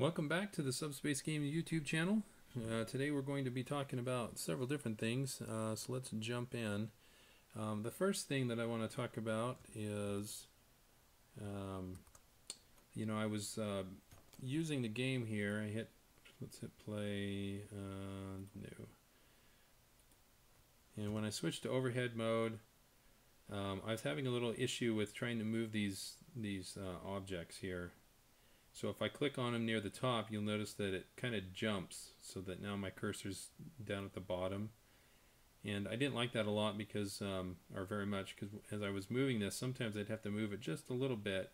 Welcome back to the Subspace Games YouTube channel. Uh, today we're going to be talking about several different things, uh, so let's jump in. Um, the first thing that I want to talk about is, um, you know, I was uh, using the game here. I hit, let's hit play, uh, new. And when I switched to overhead mode, um, I was having a little issue with trying to move these these uh, objects here. So if I click on them near the top, you'll notice that it kind of jumps so that now my cursor's down at the bottom. And I didn't like that a lot because, um, or very much, because as I was moving this, sometimes I'd have to move it just a little bit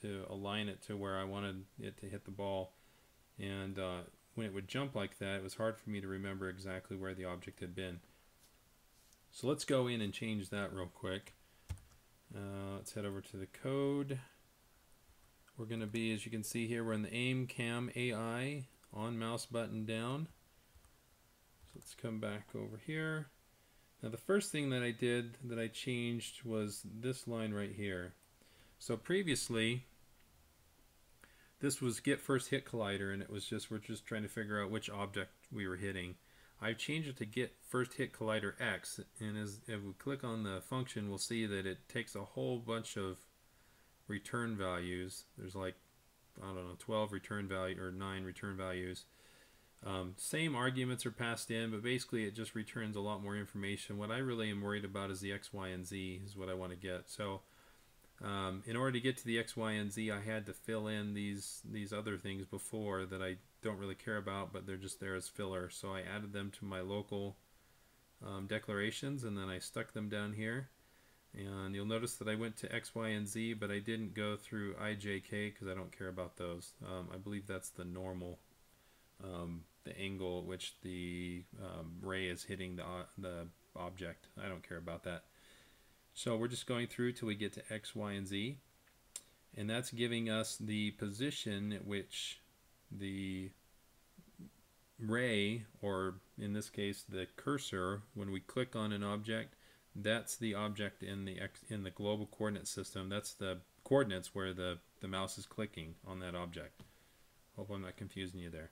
to align it to where I wanted it to hit the ball. And uh, when it would jump like that, it was hard for me to remember exactly where the object had been. So let's go in and change that real quick. Uh, let's head over to the code. We're going to be, as you can see here, we're in the aim cam AI on mouse button down. So let's come back over here. Now the first thing that I did that I changed was this line right here. So previously this was get first hit collider and it was just we're just trying to figure out which object we were hitting. I've changed it to get first hit collider X and as if we click on the function we'll see that it takes a whole bunch of return values. There's like I don't know 12 return value or 9 return values. Um, same arguments are passed in, but basically it just returns a lot more information. What I really am worried about is the X, Y, and Z is what I want to get. So um, in order to get to the X, Y, and Z, I had to fill in these these other things before that I don't really care about, but they're just there as filler. So I added them to my local um, declarations, and then I stuck them down here. And you'll notice that I went to X, Y, and Z, but I didn't go through I, J, K because I don't care about those. Um, I believe that's the normal, um, the angle at which the um, ray is hitting the, uh, the object. I don't care about that. So we're just going through till we get to X, Y, and Z. And that's giving us the position at which the ray, or in this case the cursor, when we click on an object, that's the object in the X, in the global coordinate system. That's the coordinates where the, the mouse is clicking on that object. Hope I'm not confusing you there.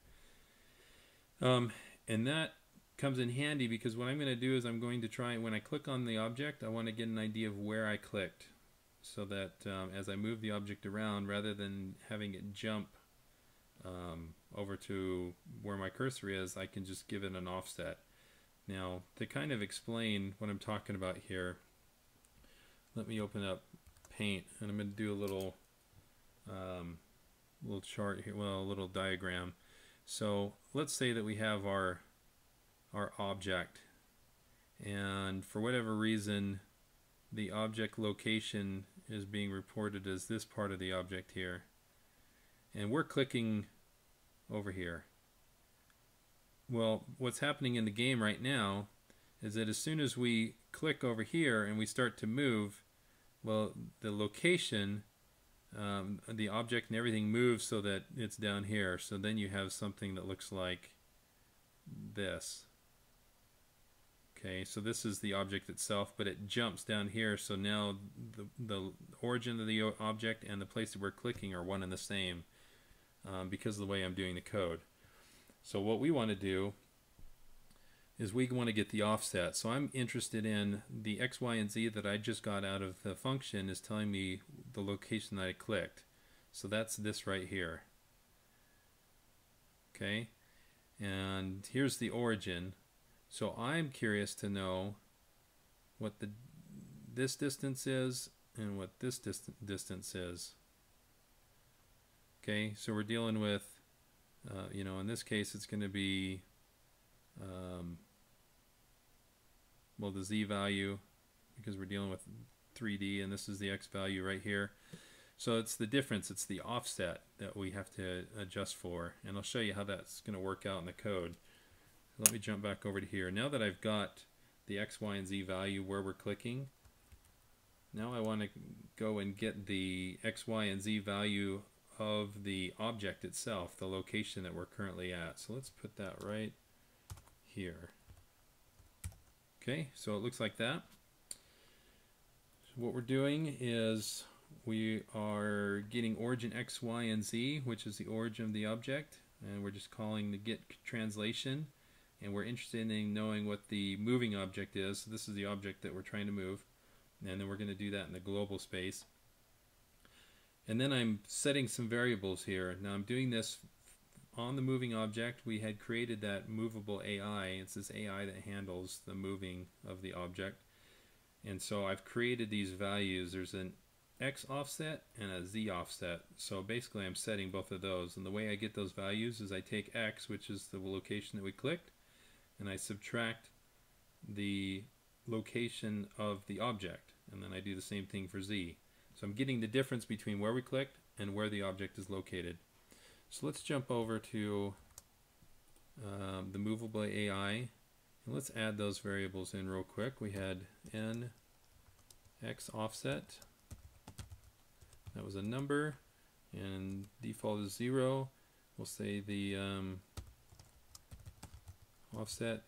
Um, and that comes in handy because what I'm going to do is I'm going to try, when I click on the object, I want to get an idea of where I clicked so that um, as I move the object around, rather than having it jump um, over to where my cursor is, I can just give it an offset. Now, to kind of explain what I'm talking about here, let me open up Paint, and I'm going to do a little um, little chart here, well, a little diagram. So let's say that we have our our object, and for whatever reason, the object location is being reported as this part of the object here, and we're clicking over here. Well, what's happening in the game right now is that as soon as we click over here and we start to move, well, the location, um, the object and everything moves so that it's down here. So then you have something that looks like this. Okay, so this is the object itself, but it jumps down here. So now the, the origin of the object and the place that we're clicking are one and the same um, because of the way I'm doing the code. So what we want to do is we want to get the offset. So I'm interested in the x, y, and z that I just got out of the function is telling me the location that I clicked. So that's this right here. Okay, and here's the origin. So I'm curious to know what the this distance is and what this dist distance is. Okay, so we're dealing with uh, you know, in this case, it's going to be, um, well, the z value, because we're dealing with 3D, and this is the x value right here. So it's the difference, it's the offset that we have to adjust for, and I'll show you how that's going to work out in the code. Let me jump back over to here. Now that I've got the x, y, and z value where we're clicking, now I want to go and get the x, y, and z value of the object itself, the location that we're currently at. So let's put that right here. Okay, so it looks like that. So what we're doing is we are getting origin x, y, and z, which is the origin of the object, and we're just calling the get translation, and we're interested in knowing what the moving object is. So this is the object that we're trying to move, and then we're going to do that in the global space. And then I'm setting some variables here. Now I'm doing this on the moving object. We had created that movable AI. It's this AI that handles the moving of the object. And so I've created these values. There's an X offset and a Z offset. So basically I'm setting both of those. And the way I get those values is I take X, which is the location that we clicked, and I subtract the location of the object. And then I do the same thing for Z. So I'm getting the difference between where we clicked and where the object is located. So let's jump over to um, the movable AI and let's add those variables in real quick. We had n x offset that was a number and default is zero. We'll say the um, offset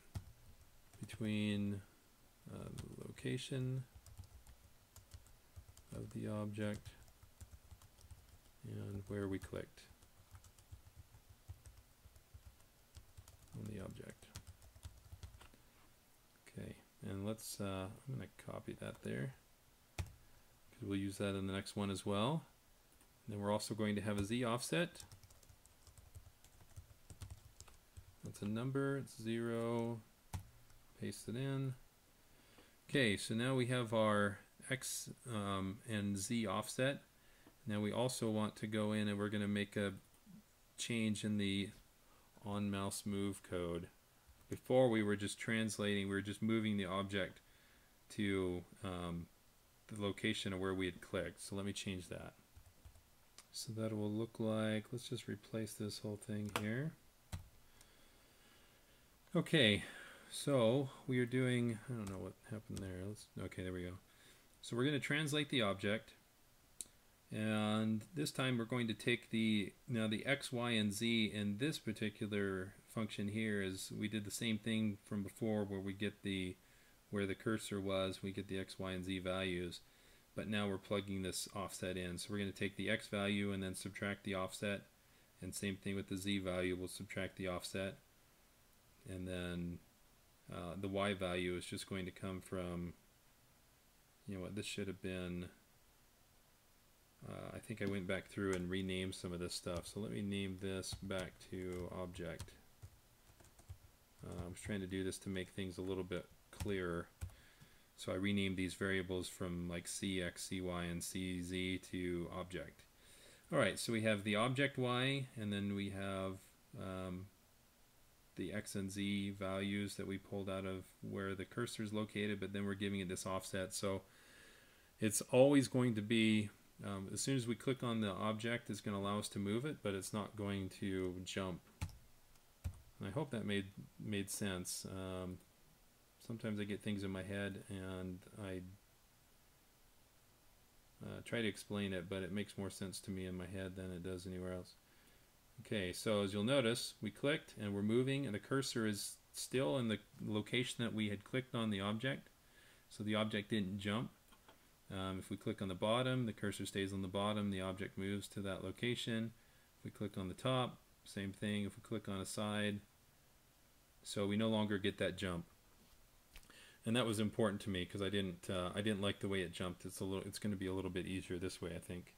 between uh, location of the object and where we clicked on the object. Okay, and let's, uh, I'm going to copy that there because we'll use that in the next one as well. And then we're also going to have a z offset. That's a number, it's zero, paste it in. Okay, so now we have our x um, and z offset. Now we also want to go in and we're going to make a change in the on mouse move code. Before we were just translating, we were just moving the object to um, the location of where we had clicked. So let me change that. So that will look like, let's just replace this whole thing here. Okay, so we are doing, I don't know what happened there. Let's, okay, there we go. So we're going to translate the object. And this time we're going to take the, now the x, y, and z in this particular function here is we did the same thing from before where we get the where the cursor was, we get the x, y, and z values. But now we're plugging this offset in. So we're going to take the x value and then subtract the offset. And same thing with the z value, we'll subtract the offset. And then uh, the y value is just going to come from, you know what, this should have been, uh, I think I went back through and renamed some of this stuff. So let me name this back to object. Uh, I was trying to do this to make things a little bit clearer. So I renamed these variables from like cx, cy, and cz to object. All right, so we have the object y, and then we have um, the x and z values that we pulled out of where the cursor is located, but then we're giving it this offset. So it's always going to be, um, as soon as we click on the object, it's going to allow us to move it, but it's not going to jump. And I hope that made made sense. Um, sometimes I get things in my head and I uh, try to explain it, but it makes more sense to me in my head than it does anywhere else. Okay, so as you'll notice, we clicked and we're moving and the cursor is still in the location that we had clicked on the object. So the object didn't jump. Um, if we click on the bottom, the cursor stays on the bottom, the object moves to that location. If we click on the top, same thing. If we click on a side, so we no longer get that jump and that was important to me because I didn't uh, I didn't like the way it jumped. It's a little it's going to be a little bit easier this way, I think.